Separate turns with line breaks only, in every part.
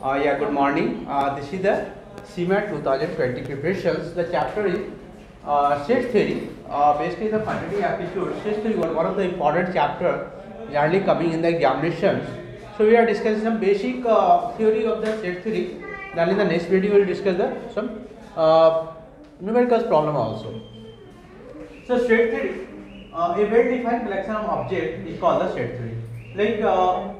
Uh, yeah, good morning. Uh, this is the CMAT 2020 preparations. The chapter is uh, state theory. Uh, basically, the quantity aptitude. State theory was one of the important chapter generally coming in the examinations. So we are discussing some basic uh, theory of the state theory. Then in the next video, we will discuss the some uh, problem also. So state theory, uh, a well-defined collection of objects is called the state theory. Like uh,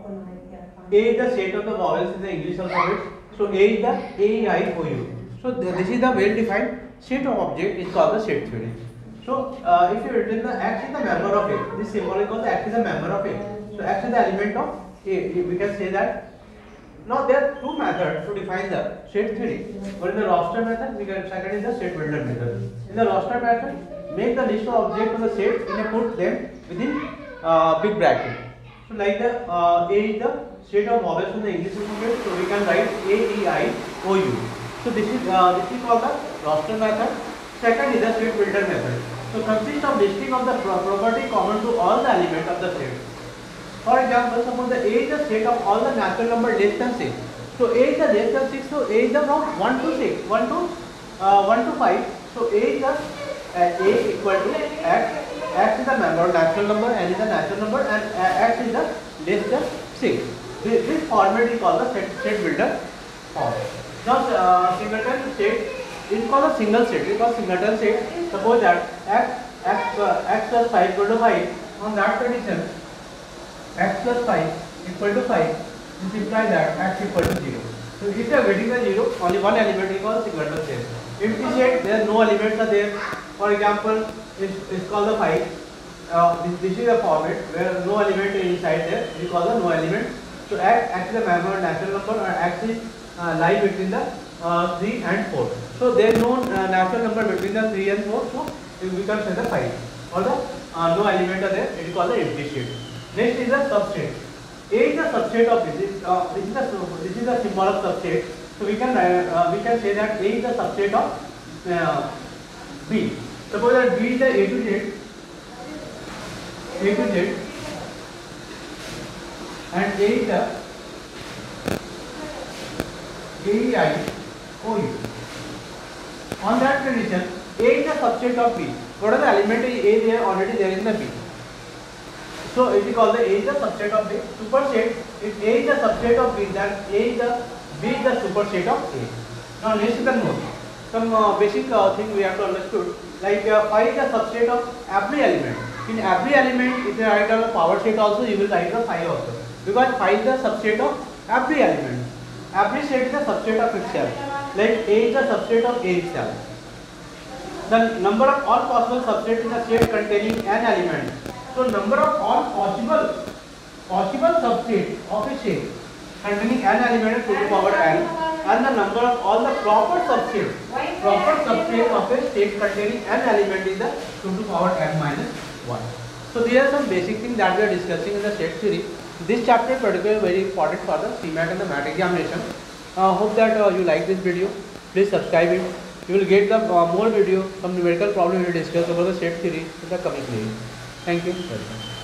A is the set of the vowels in the English alphabet. So A is the A, I, O, U. So th- this is the well-defined set of object is called the set theory. So uh, if you written the X is the member of A, this symbol is called the X is the member of A. So X is the element of A. We can say that. Now there are two methods to define the set theory. One is the roster method. We can second is the set builder method. In the roster method, make the list of objects of the set and put them within uh, big bracket. So like the uh, A is the set of vowels in the English alphabet, so we can write A, E, I, O, U. So this is uh, this is called the roster method. Second is the set builder method. So consists of listing of the pro property common to all the elements of the set. For example, suppose the A is the set of all the natural number less than 6. So A is the less than 6, so A is the from 1 to 6, 1 to uh, 1 to 5. So A is the uh, A equal to X. X is the member natural number, N is the natural number, and uh, X is the less than 6. This, this format is called the set, set builder form. Now, uh, singleton set is called a single set. Called singleton set. Suppose that X X uh, X plus 5 equal to 5. On that condition, x plus 5 equal to 5 this implies that x equal to 0 so if you are getting the 0 only one element is called singleton set empty set there no elements are there for example it's, it's called the 5 uh, this, this is a format where no element is inside there. We call the no element. So x, x is a member natural number and x is uh, lie between the uh, 3 and 4 so there is no uh, natural number between the 3 and 4 so we can say the 5 or the uh, no element are there. It is called the empty set Next is the substrate. A is the substrate of this. This, uh, this is the this is the symbol of substrate. So we can uh, uh, we can say that A is the substrate of uh, B. Suppose that B is the A to Z, A to Z, and A is the A E I O U. On that condition, A is the substrate of B. What are the element is A there already there in the B? So it is called the A is the subset of B. Superset, if A is the subset of B, then A is the B is the superset of A. Now the note. Some uh, basic uh, thing we have to understood. Like uh, phi is the subset of every element. In every element, if you write down a power set also, you will write the phi also. Because phi is the subset of every element. Every set is the subset of itself. Like A is the subset of A itself. The number of all possible subsets in the set containing an element so number of all possible possible subsets of a set containing an element is 2 to power n and the number of all the proper subsets proper subset of a state containing an element is the 2 to power n minus 1. So these are some basic things that we are discussing in the set theory. This chapter particularly very important for the CMAT and the MAT examination. Uh, hope that uh, you like this video. Please subscribe it. You will get the uh, more video, some numerical problem we will discuss about the set theory in the coming video. Thank you. Welcome.